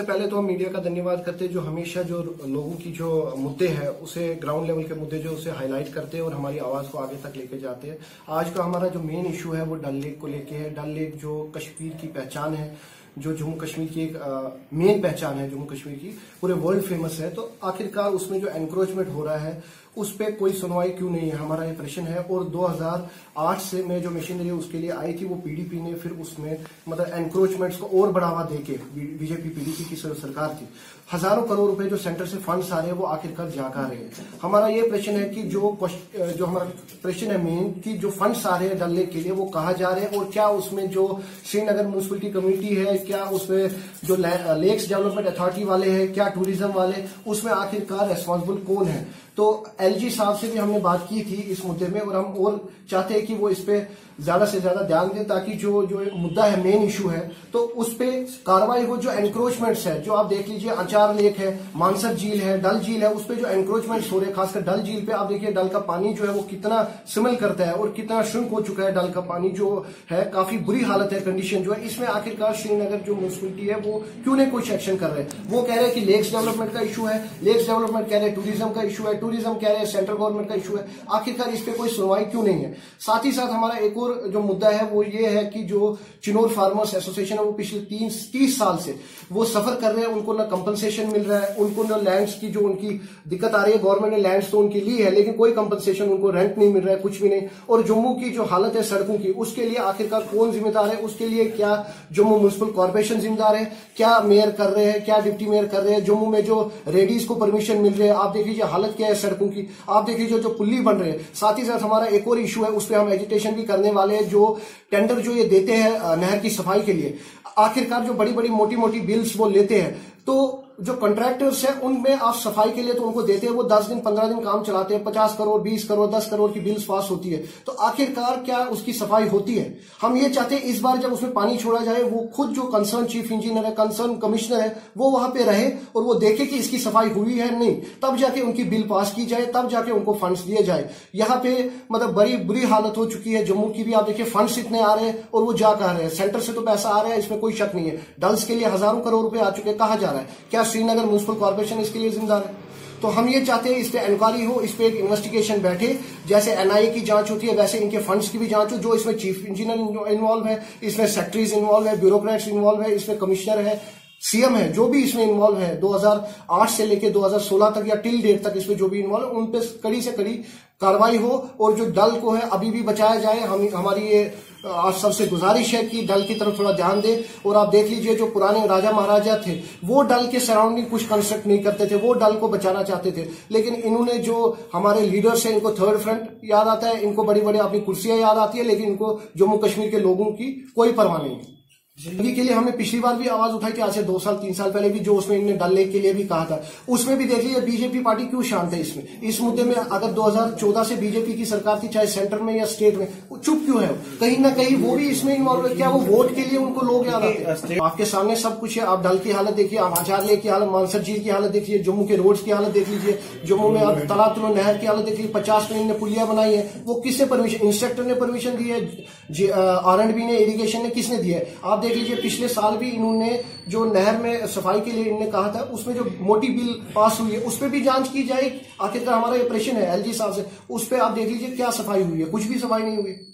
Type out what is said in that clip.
सबसे पहले तो हम मीडिया का धन्यवाद करते हैं जो हमेशा जो लोगों की जो मुद्दे हैं, उसे ग्राउंड लेवल के मुद्दे जो उसे हाईलाइट करते हैं और हमारी आवाज़ को आगे तक लेके जाते हैं। आज का हमारा जो मेन इशू है वो डल लेक को लेके है। डल लेक जो कश्मीर की पहचान है जो जम्मू कश्मीर की एक मेन पहचान है, जम्मू कश्मीर की, पूरे वर्ल्ड फ़ेमस है तो आखिरकार उसमें जो एनक्रोचमेंट हो रहा है, उस पर कोई सुनवाई क्यों नहीं है? हमारा ये प्रश्न है और 2008 से मैं जो मशीनरी उसके लिए आई थी, वो पीडीपी ने फिर उसमें मतलब एनक्रोचमेंट्स को और बढ़ावा देके बीजेपी पीडीपी की सरकार थी हज़ारों करोड़ रुपए जो सेंटर से फंड्स आ रहे हैं, वो आखिरकार जा रहे हैं? हमारा ये प्रश्न है कि जो जो हमारा प्रश्न है मेन कि जो फंड्स आ रहे हैं डल के लिए, वो कहा जा रहे हैं और क्या उसमें जो श्रीनगर म्यूनसिपलिटी कमेटी है क्या उसमें जो लेक्स डेवलपमेंट अथॉरिटी वाले हैं, क्या टूरिज़्म वाले, उसमें आखिरकार रेस्पॉन्सिबल कौन है? तो एलजी साहब से भी हमने बात की थी इस मुद्दे में और हम और चाहते हैं कि वो इस पर ज़्यादा से ज़्यादा ध्यान दें ताकि जो जो मुद्दा है मेन इशू है तो उस पर कार्रवाई हो, जो एनक्रोचमेंट्स है, जो आप देख लीजिए, अचार लेक है, मानसर झील है, डल झील है, उस पर जो एनक्रोचमेंट्स हो रहे हैं, खासकर डल झील पे, आप देखिए डल का पानी जो है वो कितना सिमल करता है और कितना श्रिंक हो चुका है डल का पानी जो है, काफ़ी बुरी हालत है कंडीशन जो है, इसमें आखिरकार श्रीनगर जो म्यूनसिपलिटी है, वो क्यों नहीं कोई एक्शन कर रहे? वो कह रहे हैं कि लेक्स डेवलपमेंट का इशू है लेक्स डेवलपमेंट कह रहे हैं टूरिज़्म का इशू है टूरिज़्म कह रहे हैं सेंट्रल गवर्नमेंट का इशू है। आखिरकार इस पर कोई सुनवाई क्यों नहीं है? साथ ही साथ हमारा एक और जो मुद्दा है, वो ये है कि जो चिनोर फार्मर्स एसोसिएशन है, वो पिछले तीन तीस साल से वो सफ़र कर रहे हैं, उनको ना कंपनसेशन मिल रहा है, उनको ना लैंड्स की जो उनकी दिक्कत आ रही है गवर्नमेंट ने लैंड्स तो उनकी ली है, लेकिन कोई कंपनसेशन उनको रेंट नहीं मिल रहा है, कुछ भी नहीं। और जम्मू की जो हालत है सड़कों की, उसके लिए आखिरकार कौन जिम्मेदार है, उसके लिए क्या जम्मू म्यूनसिपल कॉर्पोरेशन जिम्मेदार है क्या मेयर कर रहे हैं, क्या डिप्टी मेयर कर रहे हैं, जम्मू में जो रेडीज को परमिशन मिल रहे है, आप देख लीजिए हालत क्या है सड़कों की, आप देख लीजिए जो पुल्ली बन रहे हैं। साथ ही साथ हमारा एक और इशू है, उस पर हम एजुटेशन भी करने वाले हैं, जो टेंडर जो ये देते हैं नहर की सफ़ाई के लिए। आखिरकार जो बड़ी बड़ी मोटी मोटी बिल्स वो लेते हैं तो जो कॉन्ट्रैक्टर्स है, उनमें आप सफ़ाई के लिए तो उनको देते हैं, वो दस दिन, पंद्रह दिन काम चलाते हैं, पचास करोड़, बीस करोड़, दस करोड़ की बिल्स पास होती है। तो आखिरकार क्या उसकी सफ़ाई होती है? हम ये चाहते हैं इस बार जब उसमें पानी छोड़ा जाए, वो खुद जो कंसर्न चीफ इंजीनियर है कंसर्न कमिश्नर है, वो वहाँ पे रहे और वो देखे कि इसकी सफ़ाई हुई है नहीं। तब जाके उनकी बिल पास की जाए, तब जाके उनको फंड्स दिए जाए। यहाँ पे मतलब बड़ी बुरी हालत हो चुकी है। जम्मू की भी आप देखिए फंड्स इतने आ रहे हैं और वो जा कह रहे हैं? सेंटर से तो पैसा आ रहा है, इसमें कोई शक नहीं है। डल्स के लिए हज़ारों करोड़ रुपए आ चुके कहा जा रहा है? क्या श्रीनगर म्यूनसिपल कॉर्पोरेशन इसके लिए जिम्मेदार है। तो हम ये चाहते हैं इस पे इंक्वायरी हो, इस पे एक इन्वेस्टिगेशन बैठे। जैसे एनआईए की जाँच होती है, वैसे इनके फंड्स की भी जाँच हो, जो इसमें चीफ इंजीनियर इन्वॉल्व है, इसमें सेक्रेटरीज इन्वॉल्व है ब्यूरोक्रेट्स इन्वॉल्व है, इसमें कमिश्नर है सीएम है, जो भी इसमें इन्वॉल्व है 2008 से लेके 2016 तक या टिल डेट तक इसमें जो भी इन्वॉल्व है, उन पे कड़ी से कड़ी कार्रवाई हो, और जो दल को है, अभी भी बचाया जाए, हम, हमारी ये आज सबसे गुजारिश है कि डल की तरफ़ थोड़ा ध्यान दें और आप देख लीजिए जो पुराने राजा महाराजा थे, वो डल के सराउंडिंग कुछ कंस्ट्रक्ट नहीं करते थे, वो डल को बचाना चाहते थे। लेकिन इन्होंने जो हमारे लीडर्स हैं, इनको थर्ड फ्रंट याद आता है, इनको बड़ी बड़ी अपनी कुर्सियाँ याद आती है, लेकिन इनको जम्मू कश्मीर के लोगों की कोई परवाह नहीं है। ज़िंदगी के लिए हमने पिछली बार भी आवाज़ उठाई थी आज से दो साल तीन साल पहले भी जो उसमें इन्होंने डल लेक के लिए भी कहा था। उसमें भी देख लीजिए बीजेपी पार्टी क्यों शांत है इसमें? इस मुद्दे में अगर 2014 से बीजेपी की सरकार थी चाहे सेंटर में या स्टेट में वो चुप क्यों है कहीं ना कहीं वो भी इसमें इन्वॉल्व है। क्या वो वोट के लिए उनको लोग याद आते हैं? आपके सामने सब कुछ है आप डल की हालत देखिए आप आचार लेक की हालत मानसर झील की हालत देखिए जम्मू के रोड की हालत देख लीजिए जम्मू में आप तालाब तुलो नहर की हालत देख लीजिए पचास में इन्होंने पुलिया बनाई है। वो किसने परमिशन इंस्ट्रक्टर ने परमिशन दी है? आर ने इरीगेशन ने किसने दिया है? आप देख लीजिए पिछले साल भी इन्होंने जो नहर में सफ़ाई के लिए इन्होंने कहा था, उसमें जो मोटी बिल पास हुई है, उस पर भी जाँच की जाए। आखिरकार हमारा ये प्रश्न है, एलजी साहब से, उस पर आप देख लीजिए क्या सफ़ाई हुई है, कुछ भी सफ़ाई नहीं हुई।